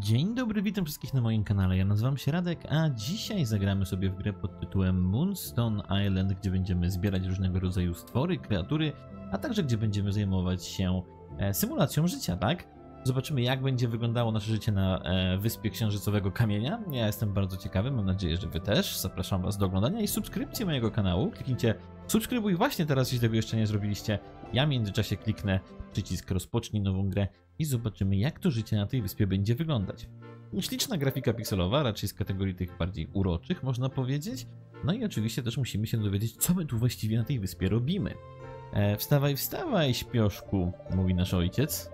Dzień dobry, witam wszystkich na moim kanale. Ja nazywam się Radek, a dzisiaj zagramy sobie w grę pod tytułem Moonstone Island, gdzie będziemy zbierać różnego rodzaju stwory, kreatury, a także gdzie będziemy zajmować się e, symulacją życia, tak? Zobaczymy, jak będzie wyglądało nasze życie na e, wyspie księżycowego kamienia. Ja jestem bardzo ciekawy, mam nadzieję, że Wy też. Zapraszam Was do oglądania i subskrypcji mojego kanału. Kliknijcie subskrybuj właśnie teraz, jeśli tego jeszcze nie zrobiliście. Ja w międzyczasie kliknę przycisk rozpocznij nową grę i zobaczymy, jak to życie na tej wyspie będzie wyglądać. Śliczna grafika pikselowa, raczej z kategorii tych bardziej uroczych, można powiedzieć. No i oczywiście też musimy się dowiedzieć, co my tu właściwie na tej wyspie robimy. E, wstawaj, wstawaj, śpioszku, mówi nasz ojciec,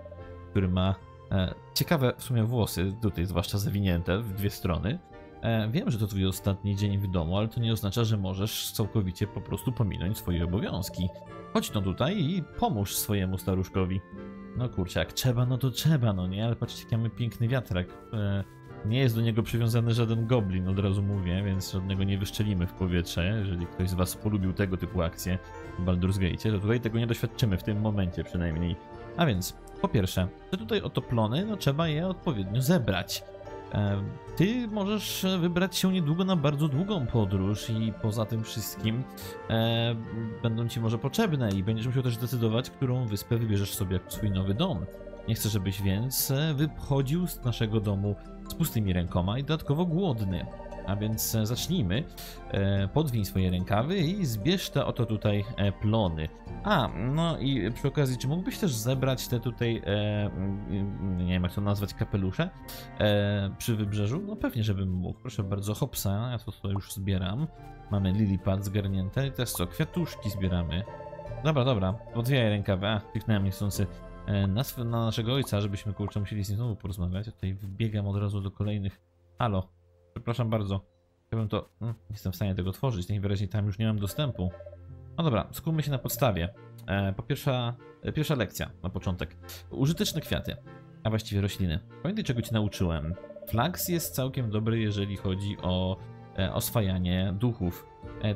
który ma e, ciekawe w sumie włosy, tutaj zwłaszcza zawinięte w dwie strony. E, wiem, że to twój ostatni dzień w domu, ale to nie oznacza, że możesz całkowicie po prostu pominąć swoje obowiązki. Chodź no tutaj i pomóż swojemu staruszkowi. No kurczę, jak trzeba, no to trzeba, no nie? Ale patrzcie, jaki mamy piękny wiatrak. E, nie jest do niego przywiązany żaden goblin, od razu mówię, więc żadnego nie wyszczelimy w powietrze. Jeżeli ktoś z was polubił tego typu akcje w Baldur's Gate, to tutaj tego nie doświadczymy w tym momencie przynajmniej. A więc, po pierwsze, te tutaj oto plony, no trzeba je odpowiednio zebrać. E, ty możesz wybrać się niedługo na bardzo długą podróż i poza tym wszystkim e, będą ci może potrzebne i będziesz musiał też decydować, którą wyspę wybierzesz sobie jako swój nowy dom. Nie chcę, żebyś więc e, wychodził z naszego domu z pustymi rękoma i dodatkowo głodny. A więc e, zacznijmy. E, podwiń swoje rękawy i zbierz te oto tutaj e, plony. A, no i przy okazji, czy mógłbyś też zebrać te tutaj, nie wiem jak to nazwać, kapelusze przy wybrzeżu? No pewnie, żebym mógł. Proszę bardzo, hopsa, ja to, to już zbieram. Mamy lilipad zgarnięte i teraz co, kwiatuszki zbieramy. Dobra, dobra, podwijaj rękawy. A, kliknąłem niechcący na, na naszego ojca, żebyśmy kurczę musieli z nim znowu porozmawiać. Tutaj wbiegam od razu do kolejnych. Halo, Przepraszam bardzo. Chciałbym to... Nie jestem w stanie tego otworzyć, najwyraźniej tam już nie mam dostępu. No dobra, skupmy się na podstawie. E, po pierwsza, e, pierwsza lekcja na początek. Użyteczne kwiaty, a właściwie rośliny. Pamiętaj czego ci nauczyłem. Flax jest całkiem dobry, jeżeli chodzi o e, oswajanie duchów.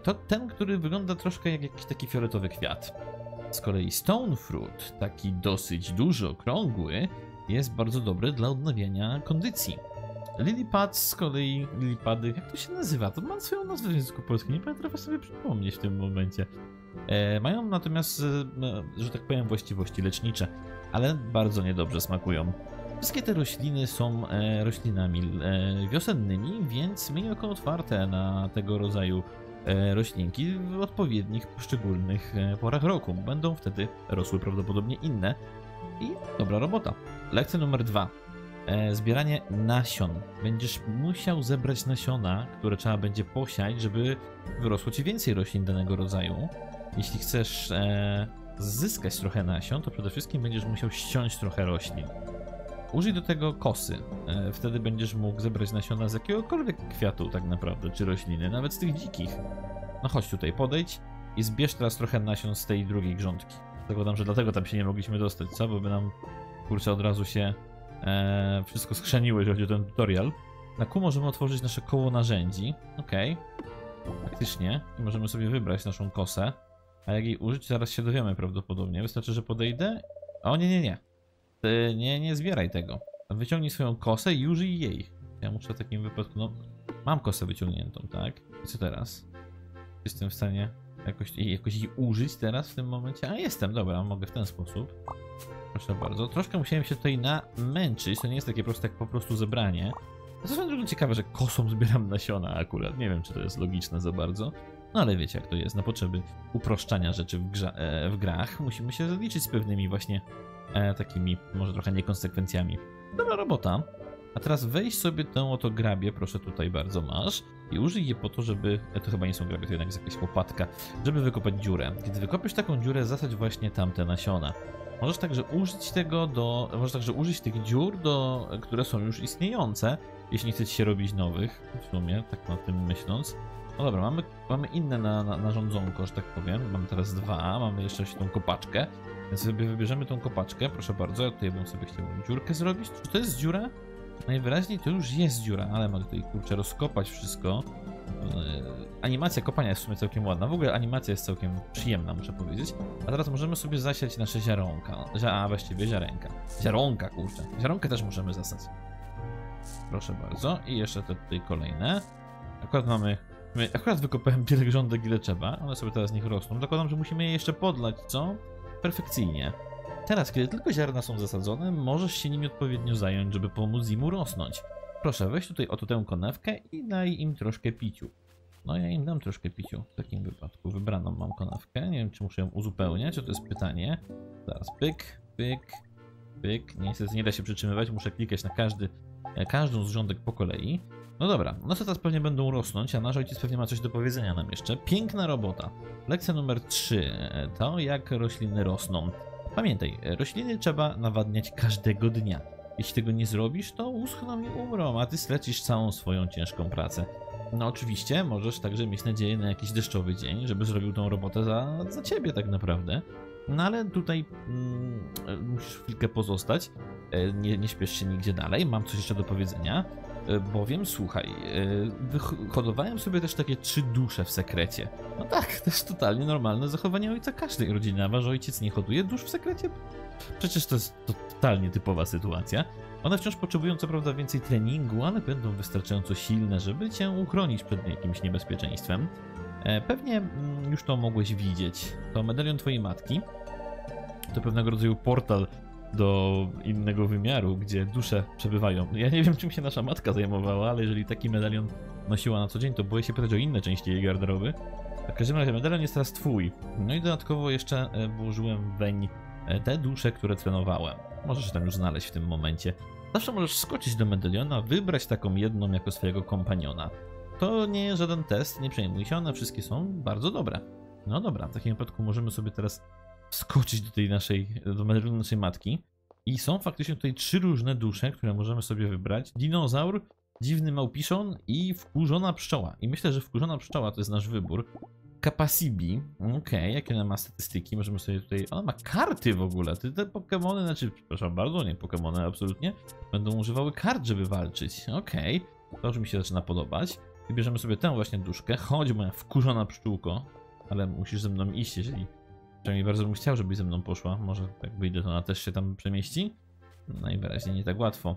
To ten, który wygląda troszkę jak jakiś taki fioletowy kwiat. Z kolei Stone Fruit, taki dosyć duży, okrągły, jest bardzo dobry dla odnawiania kondycji. Lilipad z kolei, Lilipady, jak to się nazywa? To ma swoją nazwę w języku polskim, nie potrafię sobie przypomnieć w tym momencie. E, mają natomiast, e, że tak powiem, właściwości lecznicze, ale bardzo niedobrze smakują. Wszystkie te rośliny są e, roślinami e, wiosennymi, więc miej oko otwarte na tego rodzaju e, roślinki w odpowiednich, poszczególnych e, porach roku. Będą wtedy rosły prawdopodobnie inne. I dobra robota. Lekcja numer dwa e, zbieranie nasion. Będziesz musiał zebrać nasiona, które trzeba będzie posiać, żeby wyrosło ci więcej roślin danego rodzaju. Jeśli chcesz e, zyskać trochę nasion, to przede wszystkim będziesz musiał ściąć trochę roślin. Użyj do tego kosy. E, wtedy będziesz mógł zebrać nasiona z jakiegokolwiek kwiatu, tak naprawdę, czy rośliny, nawet z tych dzikich. No chodź tutaj, podejdź i zbierz teraz trochę nasion z tej drugiej grządki. Zakładam, że dlatego tam się nie mogliśmy dostać, co? Bo by nam, kurczę, od razu się e, wszystko skrzeniły, jeżeli chodzi o ten tutorial. Na Q możemy otworzyć nasze koło narzędzi. Ok. Faktycznie. I możemy sobie wybrać naszą kosę. A jak jej użyć, zaraz się dowiemy prawdopodobnie. Wystarczy, że podejdę. O nie, nie, nie. Ty nie, nie zbieraj tego. Wyciągnij swoją kosę i użyj jej. Ja muszę w takim wypadku, no... Mam kosę wyciągniętą, tak? I co teraz? Jestem w stanie jakoś, jakoś jej użyć teraz w tym momencie? A jestem, dobra, mogę w ten sposób. Proszę bardzo. Troszkę musiałem się tutaj namęczyć. To nie jest takie proste jak po prostu zebranie. To swoją drogą ciekawe, że kosą zbieram nasiona akurat. Nie wiem, czy to jest logiczne za bardzo. No ale wiecie, jak to jest. Na potrzeby uproszczania rzeczy w, grze, e, w grach musimy się zaliczyć z pewnymi właśnie e, takimi, może trochę niekonsekwencjami. Dobra robota. A teraz weź sobie tę oto grabię, proszę tutaj bardzo masz i użyj je po to, żeby, e, to chyba nie są grabie, to jednak jest jakaś łopatka, żeby wykopać dziurę. Kiedy wykopiesz taką dziurę, zasadź właśnie tamte nasiona. Możesz także użyć tego do. Możesz także użyć tych dziur, do, które są już istniejące, jeśli chcecie się robić nowych, w sumie, tak na tym myśląc. No dobra, mamy, mamy inne na, na, narządzonko, że tak powiem. Mamy teraz dwa, mamy jeszcze tą kopaczkę. Więc sobie wybierzemy tą kopaczkę, proszę bardzo. Ja tutaj bym sobie chciał dziurkę zrobić. Czy to jest dziura? Najwyraźniej to już jest dziura, ale mogę tutaj kurczę rozkopać wszystko. E, animacja kopania jest w sumie całkiem ładna. W ogóle animacja jest całkiem przyjemna, muszę powiedzieć. A teraz możemy sobie zasiać nasze ziaronka. A właściwie ziarenka. Ziaronka, kurczę. Ziaronkę też możemy zasać. Proszę bardzo. I jeszcze te tutaj kolejne. Akurat mamy... my- Akurat wykopałem tyle grządek, ile trzeba. One sobie teraz niech rosną. Zakładam, że musimy je jeszcze podlać, co? Perfekcyjnie. Teraz, kiedy tylko ziarna są zasadzone, możesz się nimi odpowiednio zająć, żeby pomóc im urosnąć. Proszę, weź tutaj oto tę konewkę i daj im troszkę piciu. No ja im dam troszkę piciu w takim wypadku. Wybraną mam konewkę. Nie wiem, czy muszę ją uzupełniać, to jest pytanie. Zaraz pyk, pyk, pyk. Niestety nie da się przytrzymywać, muszę klikać na każdy, e, każdą z rządek po kolei. No dobra, no to teraz pewnie będą rosnąć, a nasz ojciec pewnie ma coś do powiedzenia nam jeszcze. Piękna robota. Lekcja numer 3 to jak rośliny rosną. Pamiętaj, rośliny trzeba nawadniać każdego dnia. Jeśli tego nie zrobisz, to uschną i umrą, a ty stracisz całą swoją ciężką pracę. No oczywiście, możesz także mieć nadzieję na jakiś deszczowy dzień, żeby zrobił tą robotę za, za ciebie tak naprawdę. No ale tutaj mm, e, musisz chwilkę pozostać, e, nie, nie śpiesz się nigdzie dalej, mam coś jeszcze do powiedzenia, bowiem słuchaj, e, wyhodowałem sobie też takie trzy dusze w sekrecie. No tak, jest totalnie normalne zachowanie ojca każdej rodziny, a wasz ojciec nie hoduje dusz w sekrecie? Przecież to jest to totalnie typowa sytuacja. One wciąż potrzebują co prawda więcej treningu, ale będą wystarczająco silne, żeby cię uchronić przed jakimś niebezpieczeństwem. E, Pewnie mm, już to mogłeś widzieć. To medalion twojej matki. To pewnego rodzaju portal do innego wymiaru, gdzie dusze przebywają. Ja nie wiem, czym się nasza matka zajmowała, ale jeżeli taki medalion nosiła na co dzień, to boję się pytać o inne części jej garderoby. W każdym razie medalion jest teraz twój. No i dodatkowo jeszcze e, włożyłem weń e, te dusze, które trenowałem. Możesz tam już znaleźć w tym momencie. Zawsze możesz skoczyć do medaliona, wybrać taką jedną jako swojego kompaniona. To nie jest żaden test, nie przejmuj się, one wszystkie są bardzo dobre. No dobra, w takim wypadku możemy sobie teraz skoczyć do tej naszej, do naszej matki. I są faktycznie tutaj trzy różne dusze, które możemy sobie wybrać. Dinozaur, dziwny małpiszon i wkurzona pszczoła. I myślę, że wkurzona pszczoła to jest nasz wybór. Kapasibi. Okej, jakie ona ma statystyki? Możemy sobie tutaj... Ona ma karty w ogóle. Ty te Pokemony, znaczy, przepraszam bardzo, nie Pokemony absolutnie, będą używały kart, żeby walczyć. Okej, to już mi się zaczyna podobać. Wybierzemy sobie tę właśnie duszkę. Chodź, moja wkurzona pszczółko. Ale musisz ze mną iść, jeżeli... Przynajmniej bardzo bym chciał, żebyś ze mną poszła. Może tak wyjdę, to ona też się tam przemieści? Najwyraźniej nie tak łatwo.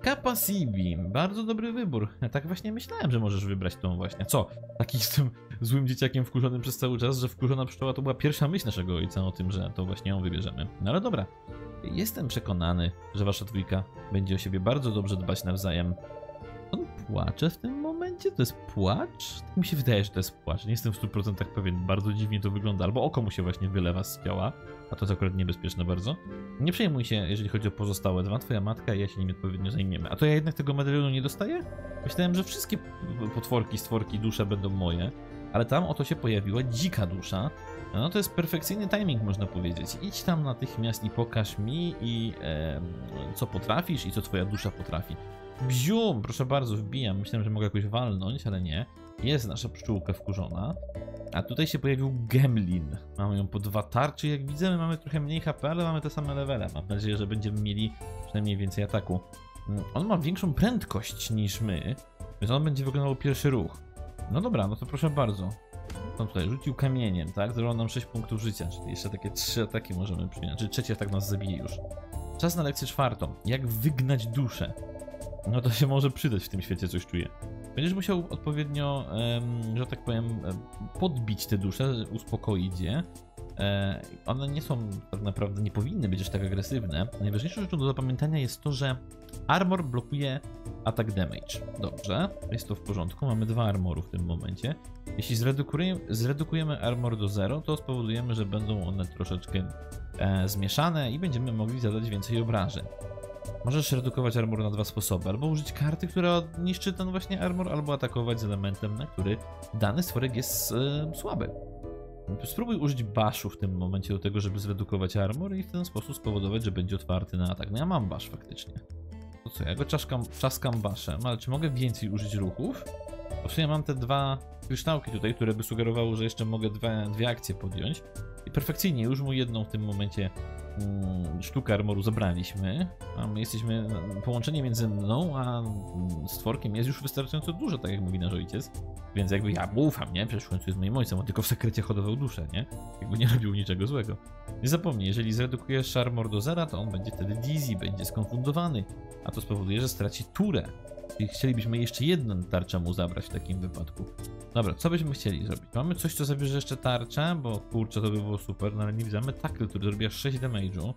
Kappa Sibi, bardzo dobry wybór. Ja tak właśnie myślałem, że możesz wybrać tą właśnie. Co? Taki jestem złym dzieciakiem wkurzonym przez cały czas, że wkurzona pszczoła to była pierwsza myśl naszego ojca o tym, że to właśnie ją wybierzemy. No ale dobra. Jestem przekonany, że wasza dwójka będzie o siebie bardzo dobrze dbać nawzajem. On płacze w tym momencie? To jest płacz? Tak mi się wydaje, że to jest płacz. Nie jestem w 100% pewien. Bardzo dziwnie to wygląda. Albo oko mu się właśnie wylewa z ciała. A to jest akurat niebezpieczne bardzo. Nie przejmuj się, jeżeli chodzi o pozostałe dwa. Twoja matka i ja się nimi odpowiednio zajmiemy. A to ja jednak tego medalionu nie dostaję? Myślałem, że wszystkie potworki, stworki, dusze będą moje. Ale tam oto się pojawiła dzika dusza. No to jest perfekcyjny timing, można powiedzieć. Idź tam natychmiast i pokaż mi, i em, co potrafisz, i co twoja dusza potrafi. Bzium, proszę bardzo, wbijam. Myślałem, że mogę jakoś walnąć, ale nie. Jest nasza pszczółka wkurzona. A tutaj się pojawił Gemlin. Mamy ją po dwa tarczy, jak widzę, my mamy trochę mniej HP, ale mamy te same levele. Mam nadzieję, że będziemy mieli przynajmniej więcej ataku. Mm, On ma większą prędkość niż my, więc on będzie wykonał pierwszy ruch. No dobra, no to proszę bardzo. On tutaj rzucił kamieniem, tak? Zrobił nam 6 punktów życia, czyli jeszcze takie 3 ataki możemy przyjąć. Czyli trzeci atak nas zabije już. Czas na lekcję czwartą. Jak wygnać duszę? No to się może przydać w tym świecie, coś czuję. Będziesz musiał odpowiednio, że tak powiem, em, podbić te dusze, uspokoić je. E, one nie są tak naprawdę, nie powinny być aż tak agresywne. Najważniejszą rzeczą do zapamiętania jest to, że armor blokuje atak damage. Dobrze, jest to w porządku. Mamy dwa armoru w tym momencie. Jeśli zredukujemy, zredukujemy armor do 0, to spowodujemy, że będą one troszeczkę e, zmieszane i będziemy mogli zadać więcej obrażeń. Możesz redukować armor na dwa sposoby. Albo użyć karty, która niszczy ten właśnie armor, albo atakować z elementem, na który dany stworek jest e, słaby. Spróbuj użyć baszu w tym momencie do tego, żeby zredukować armor i w ten sposób spowodować, że będzie otwarty na atak. No ja mam basz faktycznie. To co, ja go czaszkam, czaskam baszem, ale czy mogę więcej użyć ruchów? Bo w sumie mam te dwa kryształki tutaj, które by sugerowały, że jeszcze mogę dwie akcje podjąć. I perfekcyjnie, już mu jedną w tym momencie sztukę armoru zabraliśmy, a my jesteśmy, połączenie między mną a mm, stworkiem jest już wystarczająco duże, tak jak mówi nasz ojciec, więc jakby ja mu ufam, nie? Przecież w końcu jest moim ojcem, on tylko w sekrecie hodował duszę, nie? Jakby nie robił niczego złego. Nie zapomnij, jeżeli zredukujesz armor do zera, to on będzie wtedy dizzy, będzie skonfundowany, a to spowoduje, że straci turę. I chcielibyśmy jeszcze jedną tarczę mu zabrać w takim wypadku. Dobra, co byśmy chcieli zrobić? Mamy coś, co zabierze jeszcze tarczę, bo kurczę, to by było super, no ale nie widzimy tackle, który zrobi aż 6 damage'u.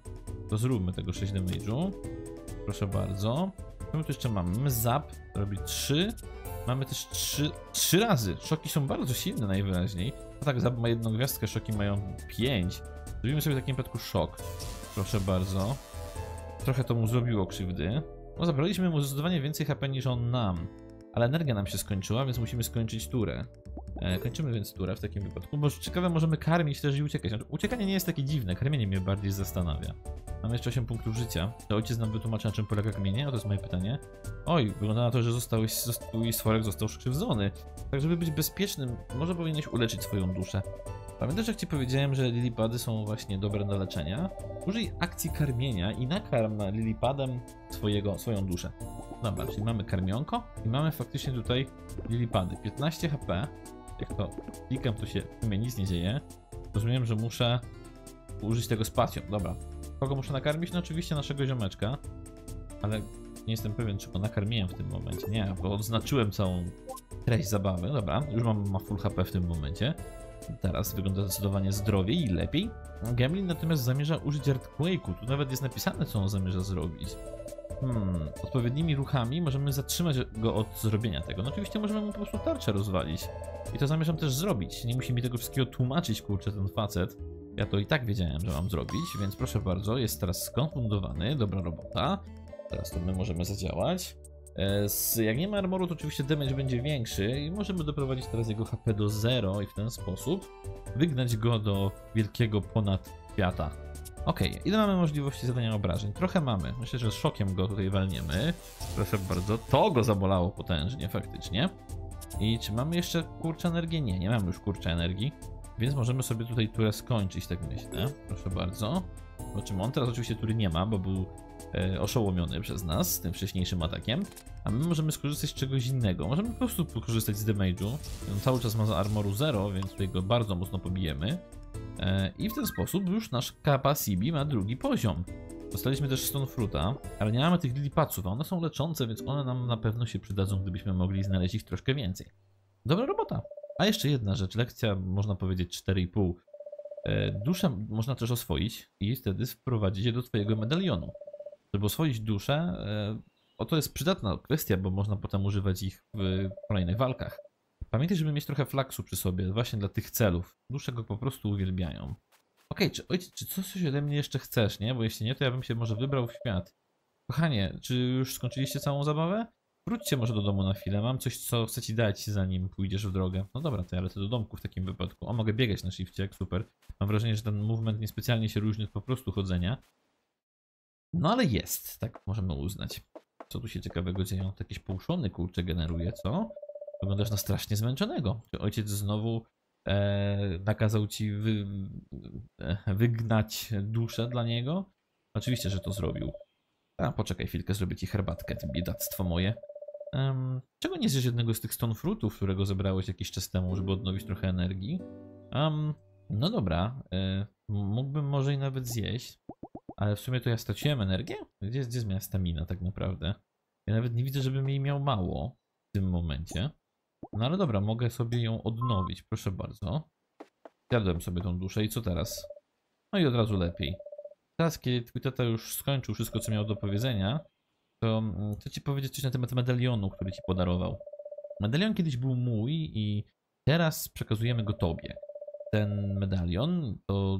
To zróbmy tego 6 damage'u. Proszę bardzo. Co my tu jeszcze mamy? Mamy zap, robi 3. Mamy też 3, 3 razy. Szoki są bardzo silne najwyraźniej. No tak, zap ma jedną gwiazdkę, szoki mają 5. Zrobimy sobie w takim przypadku szok. Proszę bardzo. Trochę to mu zrobiło krzywdy. No zabraliśmy mu zdecydowanie więcej HP niż on nam. Ale energia nam się skończyła, więc musimy skończyć turę. E, kończymy więc turę w takim wypadku, bo ciekawe możemy karmić też i uciekać. Znaczy, uciekanie nie jest takie dziwne, karmienie mnie bardziej zastanawia. Mamy jeszcze 8 punktów życia. To ojciec nam wytłumaczy na czym polega karmienie? O, to jest moje pytanie. Oj, wygląda na to, że zostałeś, twój stworek został skrzywdzony. Tak, żeby być bezpiecznym, może powinieneś uleczyć swoją duszę. Pamiętasz, jak ci powiedziałem, że lilipady są właśnie dobre do leczenia? Użyj akcji karmienia i nakarm lilipadem swojego, swoją duszę. Dobra, czyli mamy karmionko i mamy faktycznie tutaj lilipady. 15 HP. Jak to klikam, to się w sumie nic nie dzieje. Rozumiem, że muszę użyć tego spacją. Dobra. Kogo muszę nakarmić? No oczywiście naszego ziomeczka. Ale nie jestem pewien, czy go nakarmiłem w tym momencie. Nie, bo odznaczyłem całą treść zabawy. Dobra, już mam ma full HP w tym momencie. Teraz wygląda zdecydowanie zdrowiej i lepiej. Gemlin natomiast zamierza użyć Earthquake'u. Tu nawet jest napisane, co on zamierza zrobić. Hmm, odpowiednimi ruchami możemy zatrzymać go od zrobienia tego. No oczywiście możemy mu po prostu tarczę rozwalić. I to zamierzam też zrobić. Nie musi mi tego wszystkiego tłumaczyć, kurczę, ten facet. Ja to i tak wiedziałem, że mam zrobić, więc proszę bardzo, jest teraz skonfundowany, dobra robota. Teraz to my możemy zadziałać. E, jak nie ma armoru, to oczywiście damage będzie większy i możemy doprowadzić teraz jego HP do 0 i w ten sposób wygnać go do wielkiego ponad świata. Ok, ile mamy możliwości zadania obrażeń? Trochę mamy. Myślę, że szokiem go tutaj walniemy. Proszę bardzo, to go zabolało potężnie faktycznie. I czy mamy jeszcze kurczę energię? Nie, nie mamy już kurczę energii. Więc możemy sobie tutaj turę skończyć, tak myślę. Proszę bardzo. Zobaczymy, on teraz oczywiście tury nie ma, bo był oszołomiony przez nas z tym wcześniejszym atakiem. A my możemy skorzystać z czegoś innego. Możemy po prostu korzystać z damage'u. On cały czas ma armoru 0, więc tutaj go bardzo mocno pobijemy. E, I w ten sposób już nasz Kappa Sibi ma drugi poziom. Dostaliśmy też Stone Fruta, ale nie mamy tych lilipaców, a one są leczące, więc one nam na pewno się przydadzą, gdybyśmy mogli znaleźć ich troszkę więcej. Dobra robota. A jeszcze jedna rzecz, lekcja można powiedzieć 4,5. E, duszę można też oswoić i wtedy wprowadzić je do twojego medalionu. Żeby oswoić duszę, e, oto jest przydatna kwestia, bo można potem używać ich w kolejnych walkach. Pamiętaj, żeby mieć trochę flaksu przy sobie, właśnie dla tych celów. Dusze go po prostu uwielbiają. Okej, okay, czy ojciec, czy coś ode mnie jeszcze chcesz, nie? Bo jeśli nie, to ja bym się może wybrał w świat. Kochanie, czy już skończyliście całą zabawę? Wróćcie może do domu na chwilę, mam coś, co chcę ci dać, zanim pójdziesz w drogę. No dobra, to ja lecę do domku w takim wypadku. O, mogę biegać na shifcie, jak super. Mam wrażenie, że ten movement niespecjalnie się różni od po prostu chodzenia. No ale jest, tak możemy uznać. Co tu się ciekawego dzieje? To jakiś pouszony kurczę generuje, co? Wyglądasz na strasznie zmęczonego. Czy ojciec znowu e, nakazał ci wy, e, wygnać duszę dla niego? Oczywiście, że to zrobił. A poczekaj chwilkę, zrobię ci herbatkę, ty biedactwo moje. Czego nie zjesz jednego z tych stone fruitów, którego zebrałeś jakiś czas temu, żeby odnowić trochę energii? Um, no dobra, y, mógłbym może i nawet zjeść, ale w sumie to ja straciłem energię? Gdzie, gdzie jest moja stamina tak naprawdę? Ja nawet nie widzę, żebym jej miał mało w tym momencie. No ale dobra, mogę sobie ją odnowić, proszę bardzo. Zjadłem sobie tą duszę i co teraz? No i od razu lepiej. Teraz, kiedy twój tata już skończył wszystko, co miał do powiedzenia, to mm, chcę ci powiedzieć coś na temat medalionu, który ci podarował. Medalion kiedyś był mój i teraz przekazujemy go tobie. Ten medalion to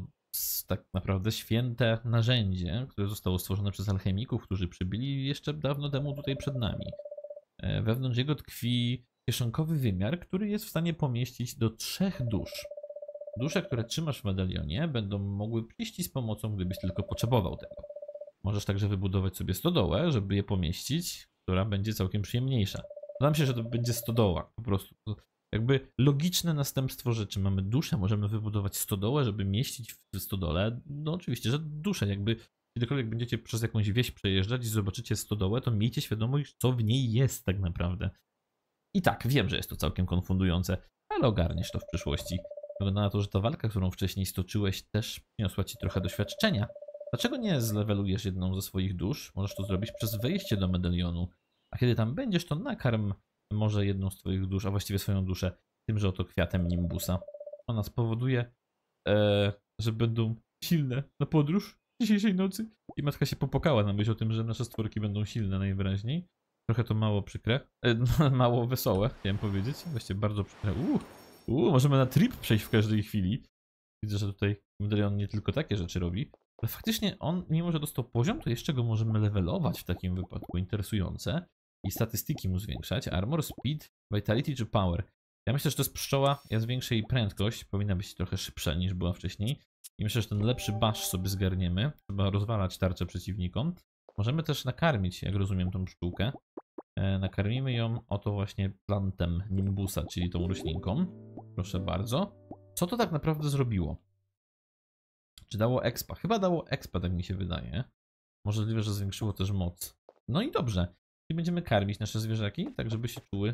tak naprawdę święte narzędzie, które zostało stworzone przez alchemików, którzy przybyli jeszcze dawno temu tutaj przed nami. E, wewnątrz jego tkwi kieszonkowy wymiar, który jest w stanie pomieścić do trzech dusz. Dusze, które trzymasz w medalionie, będą mogły przyjść z pomocą, gdybyś tylko potrzebował tego. Możesz także wybudować sobie stodołę, żeby je pomieścić, która będzie całkiem przyjemniejsza. Mi się, że to będzie stodoła po prostu. Jakby logiczne następstwo rzeczy. Mamy duszę, możemy wybudować stodołę, żeby mieścić w stodole. No oczywiście, że duszę, jakby kiedykolwiek będziecie przez jakąś wieś przejeżdżać i zobaczycie stodołę, to miejcie świadomość, co w niej jest tak naprawdę. I tak, wiem, że jest to całkiem konfundujące, ale ogarniesz to w przyszłości. Wygląda na to, że ta walka, którą wcześniej stoczyłeś, też przyniosła ci trochę doświadczenia. Dlaczego nie zlewelujesz jedną ze swoich dusz? Możesz to zrobić przez wejście do medalionu. A kiedy tam będziesz, to nakarm może jedną z twoich dusz, a właściwie swoją duszę, tymże oto kwiatem Nimbusa. Ona spowoduje, e, że będą silne na podróż dzisiejszej nocy. I matka się popokała na myśl o tym, że nasze stworki będą silne najwyraźniej. Trochę to mało przykre, e, mało wesołe, chciałem powiedzieć. Właściwie bardzo przykre. Uuu, uu, możemy na trip przejść w każdej chwili. Widzę, że tutaj medalion nie tylko takie rzeczy robi. Ale faktycznie on, mimo że dostał poziom, to jeszcze go możemy levelować w takim wypadku. Interesujące. I statystyki mu zwiększać. Armor, speed, vitality czy power. Ja myślę, że to jest pszczoła, ja zwiększę jej prędkość. Powinna być trochę szybsza niż była wcześniej. I myślę, że ten lepszy bash sobie zgarniemy. Trzeba rozwalać tarczę przeciwnikom. Możemy też nakarmić, jak rozumiem, tą pszczółkę. E, nakarmimy ją oto właśnie plantem nimbusa, czyli tą roślinką. Proszę bardzo. Co to tak naprawdę zrobiło? Czy dało expa? Chyba dało expa, tak mi się wydaje. Możliwe, że zwiększyło też moc. No i dobrze. I będziemy karmić nasze zwierzaki, tak żeby się czuły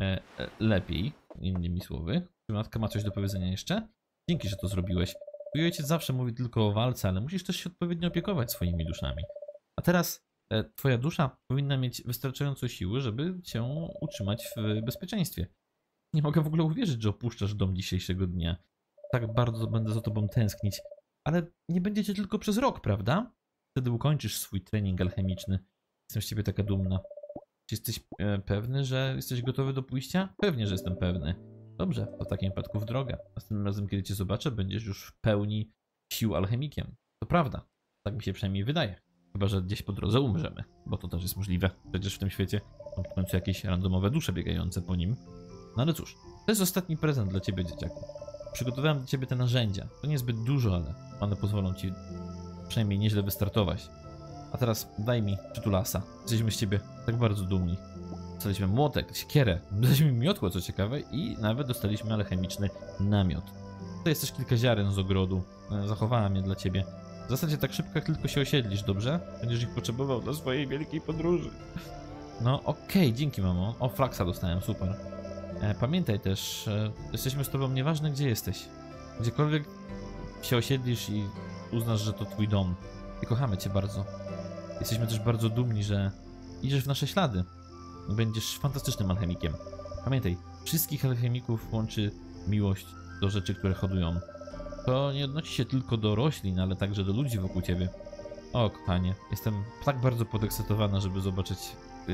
e, e, lepiej, innymi słowy. Czy matka ma coś do powiedzenia jeszcze? Dzięki, że to zrobiłeś. Twój ojciec zawsze mówi tylko o walce, ale musisz też się odpowiednio opiekować swoimi duszami. A teraz e, twoja dusza powinna mieć wystarczająco siły, żeby cię utrzymać w bezpieczeństwie. Nie mogę w ogóle uwierzyć, że opuszczasz dom dzisiejszego dnia. Tak bardzo będę za tobą tęsknić. Ale nie będziecie tylko przez rok, prawda? Wtedy ukończysz swój trening alchemiczny. Jestem z ciebie taka dumna. Czy jesteś e, pewny, że jesteś gotowy do pójścia? Pewnie, że jestem pewny. Dobrze, to w takim wypadku w drogę. Następnym razem, kiedy cię zobaczę, będziesz już w pełni sił alchemikiem. To prawda. Tak mi się przynajmniej wydaje. Chyba, że gdzieś po drodze umrzemy, bo to też jest możliwe. Przecież w tym świecie są w końcu jakieś randomowe dusze biegające po nim. No ale cóż, to jest ostatni prezent dla ciebie, dzieciaku. Przygotowałem dla ciebie te narzędzia. To niezbyt dużo, ale one pozwolą ci przynajmniej nieźle wystartować. A teraz daj mi przytulasa. Jesteśmy z ciebie tak bardzo dumni. Dostaliśmy młotek, siekierę, dostaliśmy miotło, co ciekawe, i nawet dostaliśmy alchemiczny namiot. To jest też kilka ziaren z ogrodu. E, Zachowałem je dla ciebie. W zasadzie tak szybko, jak tylko się osiedlisz, dobrze? Będziesz ich potrzebował dla swojej wielkiej podróży. No okej, dzięki mamo. O, flaksa dostałem, super. E, pamiętaj też, e, jesteśmy z tobą nieważne gdzie jesteś. Gdziekolwiek się osiedlisz i uznasz, że to twój dom. I kochamy cię bardzo. Jesteśmy też bardzo dumni, że idziesz w nasze ślady. Będziesz fantastycznym alchemikiem. Pamiętaj, wszystkich alchemików łączy miłość do rzeczy, które hodują. To nie odnosi się tylko do roślin, ale także do ludzi wokół ciebie. O, kochanie, jestem tak bardzo podekscytowana, żeby zobaczyć, e,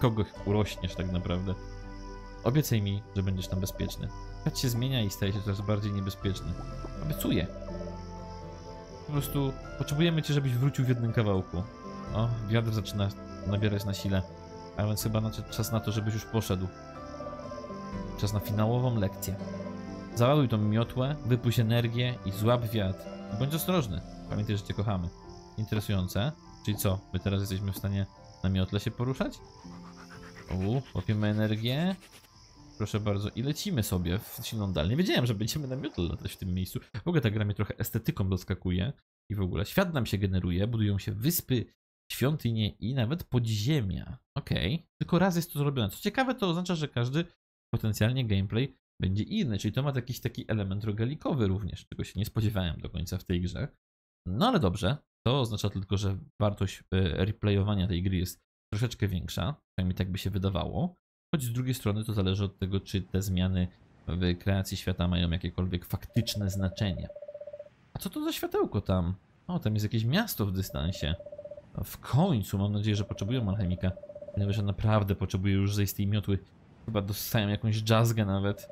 kogo urośniesz tak naprawdę. Obiecaj mi, że będziesz tam bezpieczny. Świat się zmienia i staje się coraz bardziej niebezpieczny. Obiecuję. Po prostu potrzebujemy cię, żebyś wrócił w jednym kawałku. O, wiatr zaczyna nabierać na sile. A więc chyba czas na to, żebyś już poszedł. Czas na finałową lekcję. Załaduj tą miotłę, wypuść energię i złap wiatr. Bądź ostrożny. Pamiętaj, że cię kochamy. Interesujące. Czyli co? My teraz jesteśmy w stanie na miotle się poruszać? U, łapiemy energię. Proszę bardzo. I lecimy sobie w silną dal. Nie wiedziałem, że będziemy na miotle latać w tym miejscu. W ogóle ta gra mnie trochę estetyką zaskakuje. I w ogóle świat nam się generuje, budują się wyspy, świątynie i nawet podziemia. Okej, okay. tylko raz jest to zrobione. Co ciekawe, to oznacza, że każdy potencjalnie gameplay będzie inny, czyli to ma jakiś taki element rogalikowy również, czego się nie spodziewałem do końca w tej grze. No ale dobrze, to oznacza tylko, że wartość e, replayowania tej gry jest troszeczkę większa, przynajmniej tak by się wydawało, choć z drugiej strony to zależy od tego, czy te zmiany w kreacji świata mają jakiekolwiek faktyczne znaczenie. A co to za światełko tam? O, tam jest jakieś miasto w dystansie. W końcu, mam nadzieję, że potrzebują alchemika. Ponieważ ja naprawdę potrzebuję już zejść z tej miotły. Chyba dostają jakąś jazzgę nawet.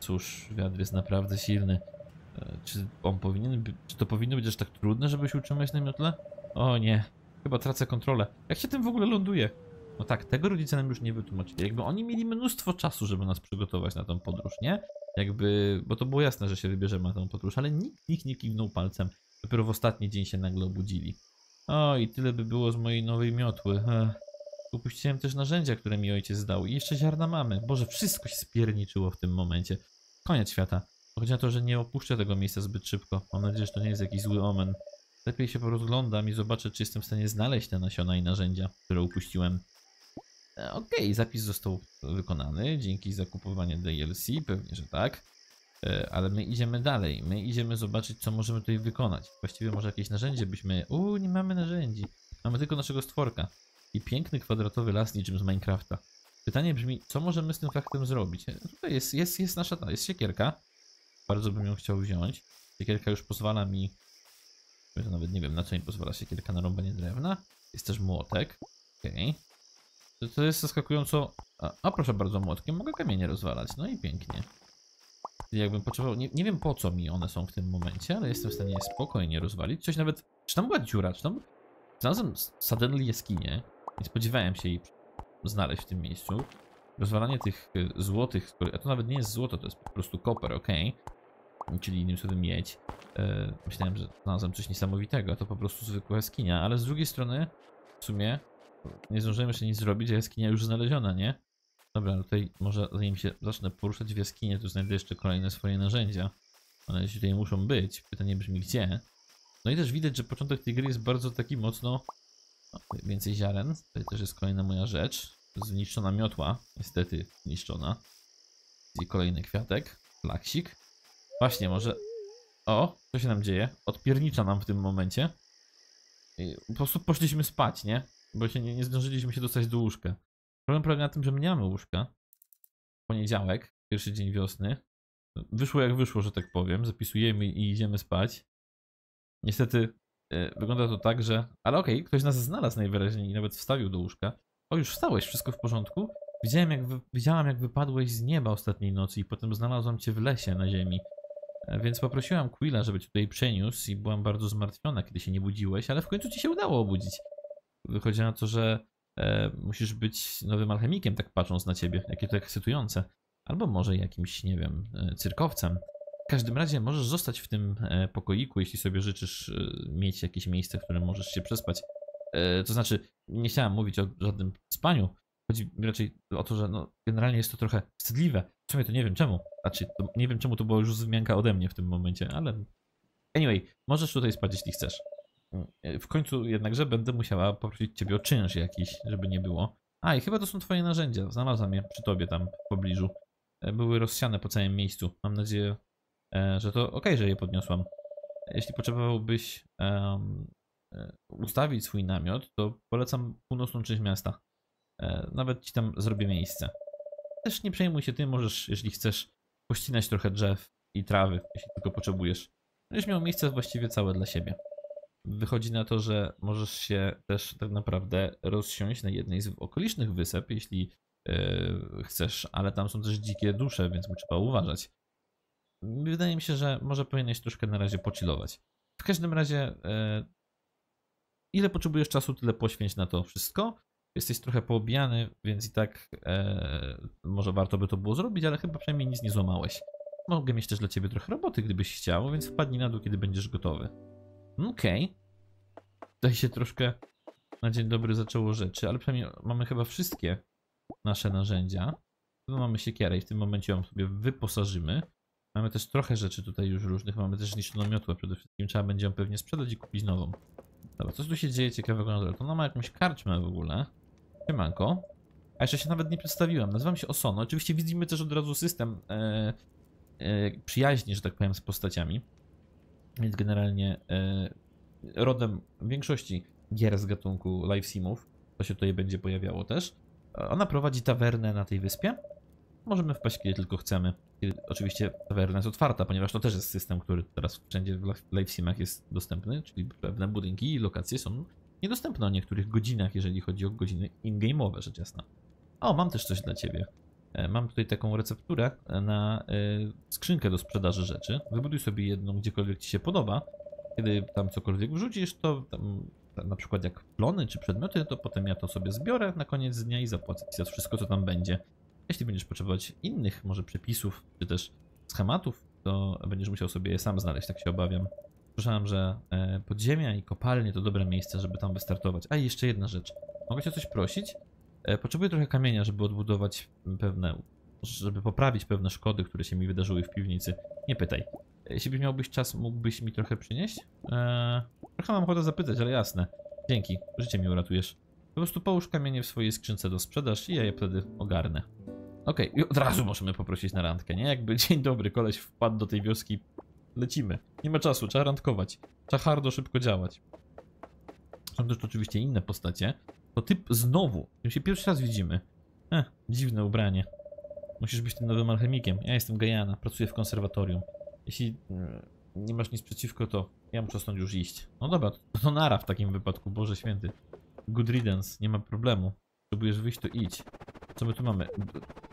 Cóż, wiatr jest naprawdę silny. E, czy on powinien, czy to powinno być aż tak trudne, żeby się utrzymać na miotle? O nie, chyba tracę kontrolę. Jak się tym w ogóle ląduje? No tak, tego rodzice nam już nie wytłumaczyli. Jakby oni mieli mnóstwo czasu, żeby nas przygotować na tą podróż, nie? Jakby, bo to było jasne, że się wybierzemy na tą podróż, ale nikt, nikt nie kiwnął palcem. Dopiero w ostatni dzień się nagle obudzili. O, i tyle by było z mojej nowej miotły. Ech. Upuściłem też narzędzia, które mi ojciec dał i jeszcze ziarna mamy. Boże, wszystko się spierniczyło w tym momencie. Koniec świata. Chodzi o to, że nie opuszczę tego miejsca zbyt szybko. Mam nadzieję, że to nie jest jakiś zły omen. Lepiej się porozglądam i zobaczę, czy jestem w stanie znaleźć te nasiona i narzędzia, które upuściłem. Okej, zapis został wykonany dzięki zakupowaniu DLC, pewnie, że tak. E, Ale my idziemy dalej. My idziemy zobaczyć, co możemy tutaj wykonać. Właściwie może jakieś narzędzie byśmy... Uuu, nie mamy narzędzi. Mamy tylko naszego stworka. I piękny kwadratowy las niczym z Minecrafta. Pytanie brzmi, co możemy z tym faktem zrobić? E, Tutaj jest, jest, jest nasza ta, jest siekierka. Bardzo bym ją chciał wziąć. Siekierka już pozwala mi... Ja nawet nie wiem, na co mi pozwala siekierka na rąbanie drewna. Jest też młotek. Okej. To, to jest zaskakująco... A, a proszę bardzo, młotkiem mogę kamienie rozwalać. No i pięknie. Jakbym potrzebował... Nie, nie wiem po co mi one są w tym momencie, ale jestem w stanie je spokojnie rozwalić. Coś nawet... Czy tam była dziura? Czy tam... Znalazłem suddenly jaskinię. Nie spodziewałem się jej znaleźć w tym miejscu. Rozwalanie tych y, złotych... A to nawet nie jest złoto, to jest po prostu koper, ok? Czyli innym słowem miedź. E, myślałem, że znalazłem coś niesamowitego, to po prostu zwykła jaskinia, ale z drugiej strony w sumie nie zdążyłem jeszcze nic zrobić, a jaskinia już znaleziona, nie? Dobra, ale tutaj może zanim się zacznę poruszać w jaskinie, to znajdę jeszcze kolejne swoje narzędzia. One tutaj muszą być. Pytanie brzmi gdzie? No i też widać, że początek tej gry jest bardzo taki mocno... O, więcej ziaren. Tutaj też jest kolejna moja rzecz. Zniszczona miotła. Niestety zniszczona. I kolejny kwiatek. Flaksik. Właśnie, może... O, co się nam dzieje? Odpiernicza nam w tym momencie. I po prostu poszliśmy spać, nie? Bo się nie, nie zdążyliśmy się dostać do łóżka. Problem polega na tym, że my nie mamy łóżka. Poniedziałek, pierwszy dzień wiosny. Wyszło jak wyszło, że tak powiem. Zapisujemy i idziemy spać. Niestety e, wygląda to tak, że... Ale okej, ktoś nas znalazł najwyraźniej i nawet wstawił do łóżka. O, już wstałeś, wszystko w porządku? Widziałem jak, wy... Widziałam, jak wypadłeś z nieba ostatniej nocy i potem znalazłam cię w lesie na ziemi. E, Więc poprosiłam Quilla, żeby cię tutaj przeniósł i byłam bardzo zmartwiona, kiedy się nie budziłeś, ale w końcu ci się udało obudzić. Wychodzi na to, że e, musisz być nowym alchemikiem, tak patrząc na ciebie. Jakie to ekscytujące. Albo może jakimś, nie wiem, e, cyrkowcem. W każdym razie możesz zostać w tym e, pokoiku, jeśli sobie życzysz e, mieć jakieś miejsce, w którym możesz się przespać. To znaczy, nie chciałem mówić o żadnym spaniu. Chodzi raczej o to, że no, generalnie jest to trochę wstydliwe. W sumie to nie wiem czemu. Znaczy, nie wiem czemu to była już wzmianka ode mnie w tym momencie, ale... Anyway, możesz tutaj spać, jeśli chcesz. W końcu jednakże będę musiała poprosić ciebie o czynsz jakiś, żeby nie było. A, i chyba to są twoje narzędzia. Znalazłam je przy tobie tam w pobliżu. E, Były rozsiane po całym miejscu. Mam nadzieję, e, że to ok, że je podniosłam. Jeśli potrzebowałbyś e, ustawić swój namiot, to polecam północną część miasta. E, Nawet ci tam zrobię miejsce. Też nie przejmuj się tym, możesz, jeśli chcesz, pościnać trochę drzew i trawy, jeśli tylko potrzebujesz. Będziesz miał miejsce właściwie całe dla siebie. Wychodzi na to, że możesz się też tak naprawdę rozsiąść na jednej z okolicznych wysep, jeśli e, chcesz, ale tam są też dzikie dusze, więc trzeba uważać. Wydaje mi się, że może powinieneś troszkę na razie pochillować. W każdym razie, e, ile potrzebujesz czasu, tyle poświęć na to wszystko. Jesteś trochę poobijany, więc i tak e, może warto by to było zrobić, ale chyba przynajmniej nic nie złamałeś. Mogę mieć też dla ciebie trochę roboty, gdybyś chciał, więc wpadnij na dół, kiedy będziesz gotowy. Okej. Tutaj się troszkę na dzień dobry zaczęło rzeczy, ale przynajmniej mamy chyba wszystkie nasze narzędzia. Tu mamy siekierę i w tym momencie ją sobie wyposażymy. Mamy też trochę rzeczy tutaj już różnych. Mamy też zniszczoną miotłę przede wszystkim. Trzeba będzie ją pewnie sprzedać i kupić nową. Dobra, co tu się dzieje ciekawego na? To ona ma jakąś karczmę w ogóle. Siemanko. A jeszcze się nawet nie przedstawiłem. Nazywam się Osono. Oczywiście widzimy też od razu system e, e, przyjaźni, że tak powiem, z postaciami. Więc generalnie e, rodem większości gier z gatunku live simów, to się tutaj będzie pojawiało też. Ona prowadzi tawernę na tej wyspie. Możemy wpaść kiedy tylko chcemy. Oczywiście tawerna jest otwarta, ponieważ to też jest system, który teraz wszędzie w li- live simach jest dostępny, czyli pewne budynki i lokacje są niedostępne o niektórych godzinach, jeżeli chodzi o godziny in-game'owe, rzecz jasna. O, mam też coś dla ciebie. E, Mam tutaj taką recepturę na e, skrzynkę do sprzedaży rzeczy. Wybuduj sobie jedną gdziekolwiek ci się podoba. Kiedy tam cokolwiek wrzucisz, to tam, na przykład jak plony czy przedmioty, to potem ja to sobie zbiorę na koniec dnia i zapłacę ci za wszystko, co tam będzie. Jeśli będziesz potrzebować innych może przepisów, czy też schematów, to będziesz musiał sobie je sam znaleźć, tak się obawiam. Słyszałem, że e, podziemia i kopalnie to dobre miejsce, żeby tam wystartować. A i jeszcze jedna rzecz. Mogę cię o coś prosić? E, Potrzebuję trochę kamienia, żeby odbudować pewne, żeby poprawić pewne szkody, które się mi wydarzyły w piwnicy. Nie pytaj. E, Jeśli miałbyś czas, mógłbyś mi trochę przynieść? Eee, trochę mam ochotę zapytać, ale jasne. Dzięki, życie mi uratujesz. Po prostu połóż kamienie w swojej skrzynce do sprzedaż i ja je wtedy ogarnę. Okej, i od razu możemy poprosić na randkę, nie? Jakby dzień dobry, koleś wpadł do tej wioski, lecimy. Nie ma czasu, trzeba randkować. Trzeba hardo szybko działać. Są też oczywiście inne postacie. To typ znowu, tym się pierwszy raz widzimy. Eh, dziwne ubranie. Musisz być tym nowym alchemikiem. Ja jestem Gajana, pracuję w konserwatorium. Jeśli mm, nie masz nic przeciwko, to ja muszę stąd już iść. No dobra, to, nara w takim wypadku, Boże Święty. Good riddance, nie ma problemu. Próbujesz wyjść, to idź. Co my tu mamy?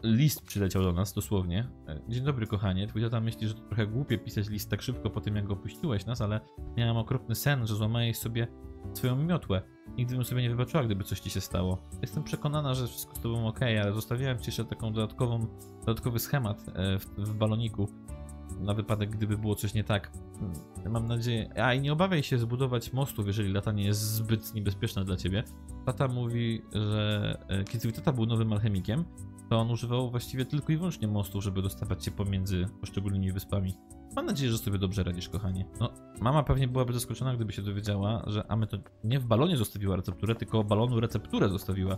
List przyleciał do nas, dosłownie. E, Dzień dobry, kochanie. Twój tata myśli, że to trochę głupie pisać list tak szybko po tym, jak go opuściłeś nas, ale miałem okropny sen, że złamałeś sobie swoją miotłę. Nigdy bym sobie nie wybaczyła, gdyby coś ci się stało. Jestem przekonana, że wszystko z tobą ok, ale zostawiałem ci jeszcze taką dodatkową, dodatkowy schemat e, w, w baloniku. Na wypadek, gdyby było coś nie tak. Mm, Mam nadzieję. A i nie obawiaj się zbudować mostów, jeżeli latanie jest zbyt niebezpieczne dla ciebie. Tata mówi, że e, kiedy tata był nowym alchemikiem, to on używał właściwie tylko i wyłącznie mostów, żeby dostawać się pomiędzy poszczególnymi wyspami. Mam nadzieję, że sobie dobrze radzisz, kochanie. No, mama pewnie byłaby zaskoczona, gdyby się dowiedziała, że Amy to nie w balonie zostawiła recepturę, tylko balonu recepturę zostawiła.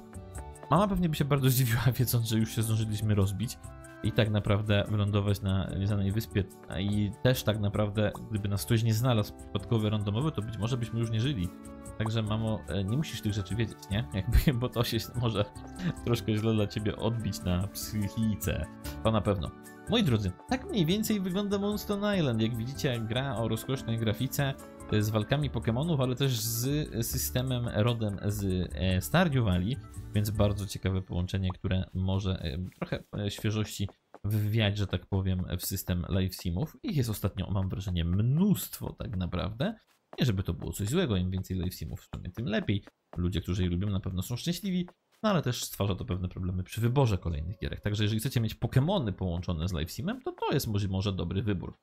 Mama pewnie by się bardzo zdziwiła, wiedząc, że już się zdążyliśmy rozbić i tak naprawdę wylądować na nieznanej wyspie. I też tak naprawdę, gdyby nas ktoś nie znalazł przypadkowy, randomowy, to być może byśmy już nie żyli. Także mamo, e, nie musisz tych rzeczy wiedzieć, nie? Jakby, bo to się może troszkę źle dla ciebie odbić na psychice. To na pewno. Moi drodzy, tak mniej więcej wygląda Moonstone Island. Jak widzicie, gra o rozkosznej grafice e, z walkami Pokémonów, ale też z systemem rodem z e, Stardew Valley, więc bardzo ciekawe połączenie, które może e, trochę świeżości wwiać, że tak powiem, w system live simów. Ich jest ostatnio, mam wrażenie, mnóstwo tak naprawdę. Nie żeby to było coś złego, im więcej live simów w sumie, tym lepiej. Ludzie, którzy je lubią, na pewno są szczęśliwi, no ale też stwarza to pewne problemy przy wyborze kolejnych gierek. Także jeżeli chcecie mieć Pokémony połączone z live simem, to to jest może, może dobry wybór.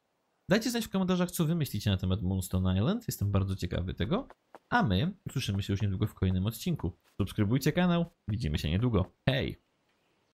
Dajcie znać w komentarzach, co wy myślicie na temat Moonstone Island. Jestem bardzo ciekawy tego. A my słyszymy się już niedługo w kolejnym odcinku. Subskrybujcie kanał. Widzimy się niedługo. Hej!